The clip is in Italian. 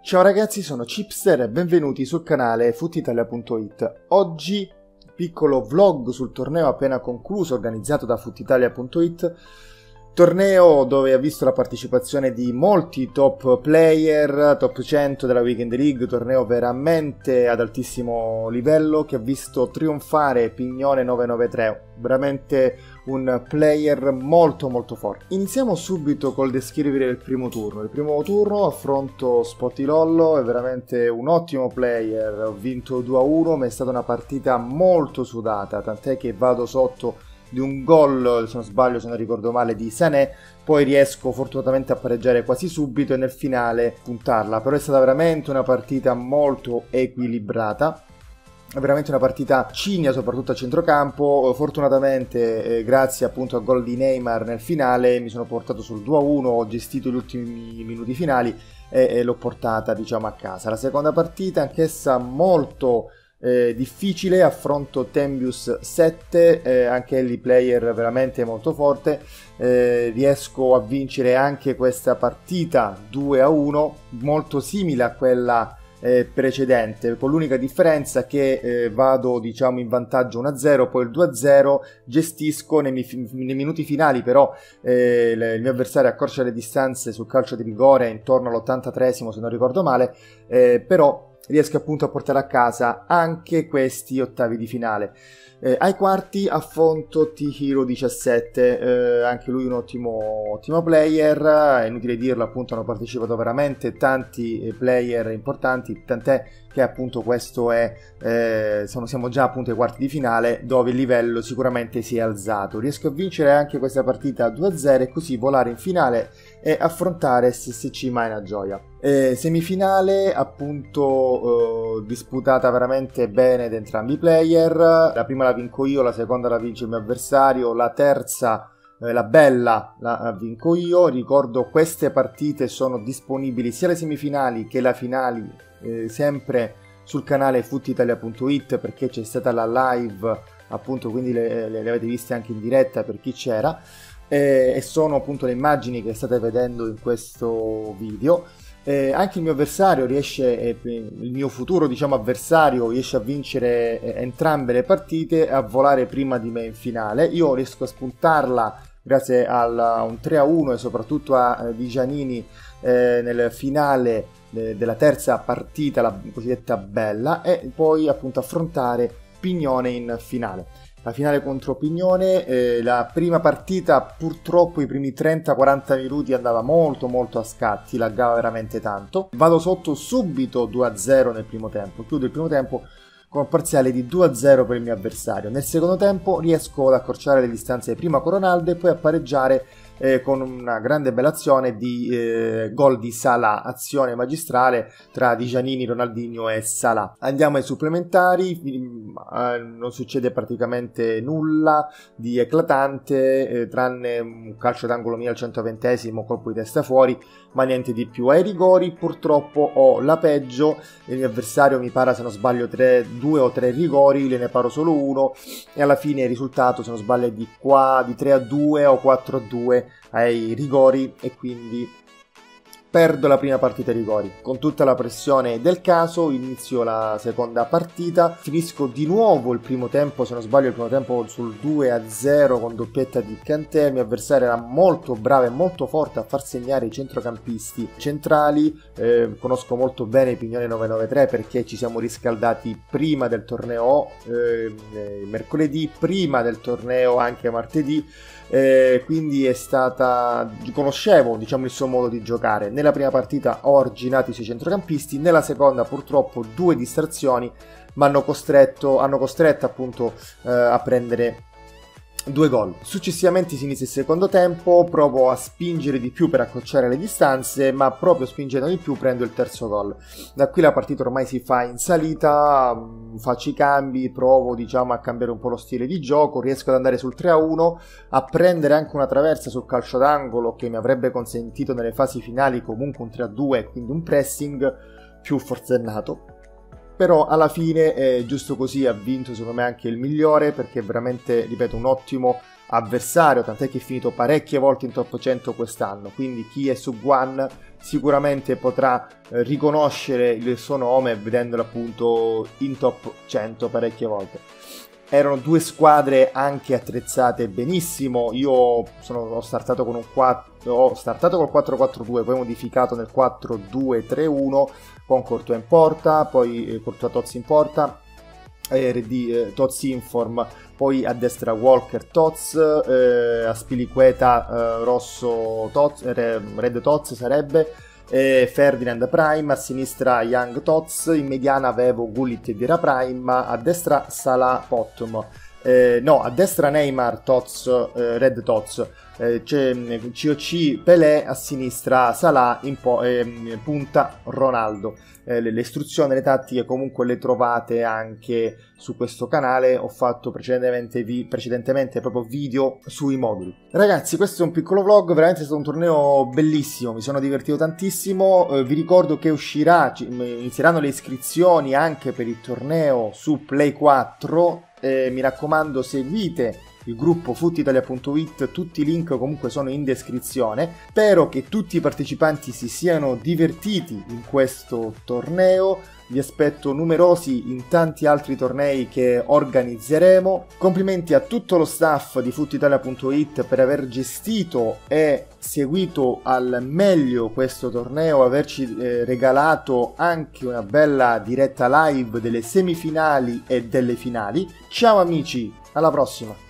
Ciao ragazzi, sono Chipster e benvenuti sul canale footitalia.it. Oggi piccolo vlog sul torneo appena concluso organizzato da footitalia.it Torneo dove ha visto la partecipazione di molti top player, top 100 della Weekend League, torneo veramente ad altissimo livello che ha visto trionfare Pignone 993, veramente un player molto molto forte. Iniziamo subito col descrivere il primo turno. Il primo turno affronto Spottilollo, è veramente un ottimo player, ho vinto 2-1, ma è stata una partita molto sudata, tant'è che vado sotto di un gol, se non sbaglio, se non ricordo male, di Sané, poi riesco fortunatamente a pareggiare quasi subito e nel finale puntarla, però è stata veramente una partita molto equilibrata. Veramente una partita cigna soprattutto a centrocampo. Fortunatamente eh, grazie appunto al gol di Neymar nel finale mi sono portato sul 2-1 ho gestito gli ultimi minuti finali e, e l'ho portata diciamo a casa. La seconda partita anch'essa molto eh, difficile, affronto Tembius 7, eh, anche lì player veramente molto forte, eh, riesco a vincere anche questa partita 2 a 1, molto simile a quella eh, precedente, con l'unica differenza che eh, vado diciamo in vantaggio 1-0, poi il 2-0 gestisco nei, nei, minuti finali però eh, il mio avversario accorcia le distanze sul calcio di rigore intorno all'83 se non ricordo male, però riesco appunto a portare a casa anche questi ottavi di finale. Eh, ai quarti affronto T-Hero 17, eh, anche lui un ottimo, ottimo, player, è inutile dirlo appunto hanno partecipato veramente tanti eh, player importanti, tant'è che appunto questo è, eh, siamo già appunto ai quarti di finale dove il livello sicuramente si è alzato. Riesco a vincere anche questa partita 2-0 e così volare in finale e affrontare SSC Maina Gioia. Eh, semifinale appunto eh, disputata veramente bene da entrambi i player, la prima la vinco io, la seconda la vince il mio avversario, la terza eh, la bella la vinco io, ricordo queste partite sono disponibili sia le semifinali che le finali eh, sempre sul canale footitalia.it perché c'è stata la live appunto quindi le, le avete viste anche in diretta per chi c'era eh, e sono appunto le immagini che state vedendo in questo video. Eh, anche il mio avversario riesce, eh, il mio futuro diciamo avversario riesce a vincere eh, entrambe le partite e a volare prima di me in finale. Io riesco a spuntarla grazie a un 3 a 1 e soprattutto a Di Giannini eh, nel finale della terza partita, la cosiddetta bella, e poi appunto affrontare Pignone in finale la finale contro Pignone. Eh, la prima partita purtroppo i primi 30-40 minuti andava molto molto a scatti, laggava veramente tanto. Vado sotto subito 2-0 nel primo tempo, chiudo il primo tempo con un parziale di 2-0 per il mio avversario. Nel secondo tempo riesco ad accorciare le distanze prima con Ronaldo e poi a pareggiare eh, con una grande bella azione di eh, gol di Salah, azione magistrale tra Di Giannini, Ronaldinho e Salah. Andiamo ai supplementari, eh, non succede praticamente nulla di eclatante, eh, tranne un calcio d'angolo mio al 120 colpo di testa fuori, ma niente di più. Ai rigori purtroppo ho la peggio, il mio avversario mi para se non sbaglio 3, 2 o 3 rigori, le ne paro solo uno e alla fine il risultato se non sbaglio è di, qua, di 3 a 2 o 4 a 2 ai rigori e quindi perdo la prima partita ai rigori. Con tutta la pressione del caso inizio la seconda partita, finisco di nuovo il primo tempo, se non sbaglio il primo tempo sul 2 a 0 con doppietta di Cantè, il mio avversario era molto bravo e molto forte a far segnare i centrocampisti centrali, eh, conosco molto bene Pignone 993 perché ci siamo riscaldati prima del torneo eh, mercoledì, prima del torneo anche martedì, eh, quindi è stata conoscevo diciamo il suo modo di giocare nella prima partita ho arginato i suoi centrocampisti. Nella seconda purtroppo due distrazioni ma hanno costretto, hanno costretto appunto eh, a prendere due gol. Successivamente si inizia il secondo tempo, provo a spingere di più per accorciare le distanze, ma proprio spingendo di più prendo il terzo gol. Da qui la partita ormai si fa in salita, mm, faccio i cambi, provo diciamo a cambiare un po' lo stile di gioco, riesco ad andare sul 3-1, a prendere anche una traversa sul calcio d'angolo che mi avrebbe consentito nelle fasi finali comunque un 3-2, quindi un pressing più forzennato però alla fine eh, giusto così ha vinto secondo me anche il migliore perché veramente ripeto un ottimo avversario, tant'è che è finito parecchie volte in top 100 quest'anno, quindi chi è su One sicuramente potrà eh, riconoscere il suo nome vedendolo appunto in top 100 parecchie volte erano due squadre anche attrezzate benissimo. Io sono, ho startato con un 4, ho startato col 4-4-2, poi modificato nel 4-2-3-1 con Courtois in porta, poi eh, Courtois Toz in porta, RD eh, Toz Inform, poi a destra Walker Toz, eh, a Spiliqueta eh, Rosso Toz, Red Toz sarebbe eh, Ferdinand Prime, a sinistra Young Tots, in mediana avevo Gullit e Vira Prime, a destra Salah Potom. Eh, no, a destra Neymar, Tots, eh, Red Tots, eh, c'è COC mm, Pelé, a sinistra Salah, po- eh, punta Ronaldo. Eh, le, le, istruzioni, le tattiche comunque le trovate anche su questo canale, ho fatto precedentemente, vi- precedentemente proprio video sui moduli. Ragazzi, questo è un piccolo vlog, veramente è stato un torneo bellissimo, mi sono divertito tantissimo, eh, vi ricordo che uscirà, inizieranno le iscrizioni anche per il torneo su Play 4, eh, mi raccomando seguite il gruppo footitalia.it, tutti i link comunque sono in descrizione. Spero che tutti i partecipanti si siano divertiti in questo torneo. Vi aspetto numerosi in tanti altri tornei che organizzeremo. Complimenti a tutto lo staff di footitalia.it per aver gestito e seguito al meglio questo torneo, averci eh, regalato anche una bella diretta live delle semifinali e delle finali. Ciao amici, alla prossima!